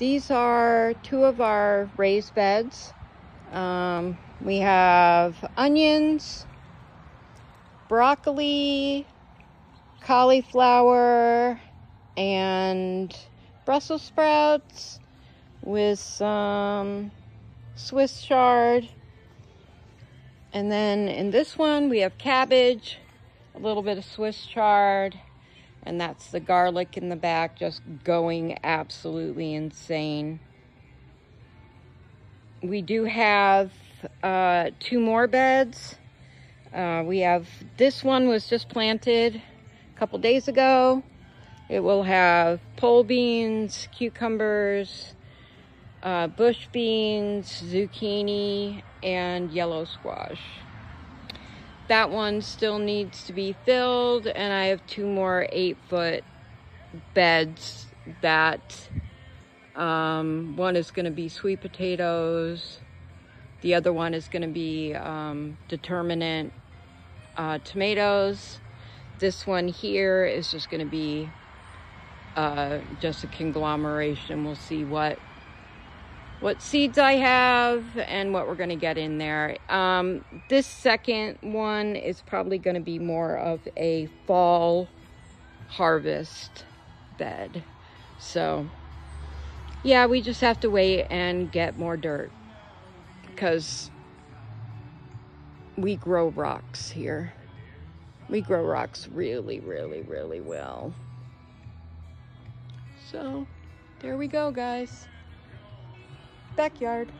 these are two of our raised beds. Um, we have onions, broccoli, cauliflower, and Brussels sprouts with some Swiss chard. And then in this one, we have cabbage, a little bit of Swiss chard, and that's the garlic in the back just going absolutely insane. We do have uh, two more beds. Uh, we have, this one was just planted a couple days ago. It will have pole beans, cucumbers, uh, bush beans, zucchini, and yellow squash. That one still needs to be filled, and I have two more eight foot beds that um, one is going to be sweet potatoes, the other one is going to be um, determinate uh, tomatoes. This one here is just going to be uh, just a conglomeration. We'll see what what seeds I have and what we're going to get in there. Um, this second one is probably going to be more of a fall harvest bed. So, yeah, we just have to wait and get more dirt because we grow rocks here. We grow rocks really, really, really well. So, there we go, guys backyard.